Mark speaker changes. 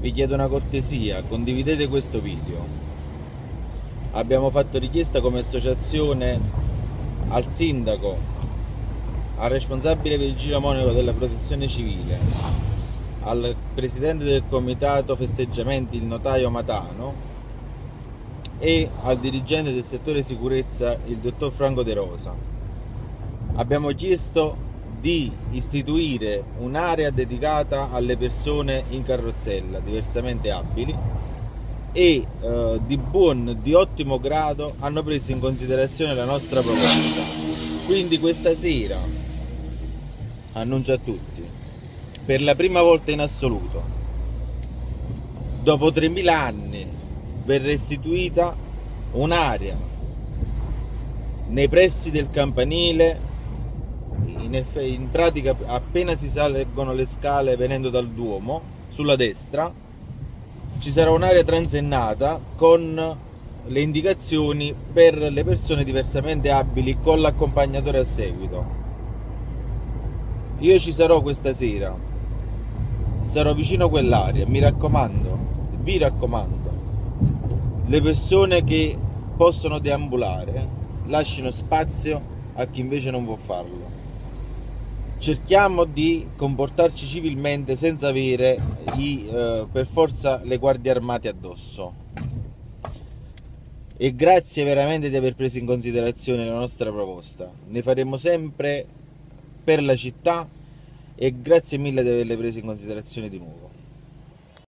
Speaker 1: vi chiedo una cortesia, condividete questo video. Abbiamo fatto richiesta come associazione al sindaco, al responsabile Virgilio Monaco della protezione civile, al presidente del comitato festeggiamenti, il notaio Matano, e al dirigente del settore sicurezza, il dottor Franco De Rosa. Abbiamo chiesto di istituire un'area dedicata alle persone in carrozzella diversamente abili e eh, di buon, di ottimo grado hanno preso in considerazione la nostra proposta. Quindi questa sera, annuncio a tutti, per la prima volta in assoluto, dopo 3.000 anni, verrà istituita un'area nei pressi del campanile in, eff- in pratica appena si salgono le scale venendo dal Duomo, sulla destra, ci sarà un'area transennata con le indicazioni per le persone diversamente abili con l'accompagnatore a seguito. Io ci sarò questa sera, sarò vicino a quell'area, mi raccomando, vi raccomando, le persone che possono deambulare lasciano spazio a chi invece non può farlo cerchiamo di comportarci civilmente senza avere i, eh, per forza le guardie armate addosso. E grazie veramente di aver preso in considerazione la nostra proposta. Ne faremo sempre per la città e grazie mille di averle prese in considerazione di nuovo.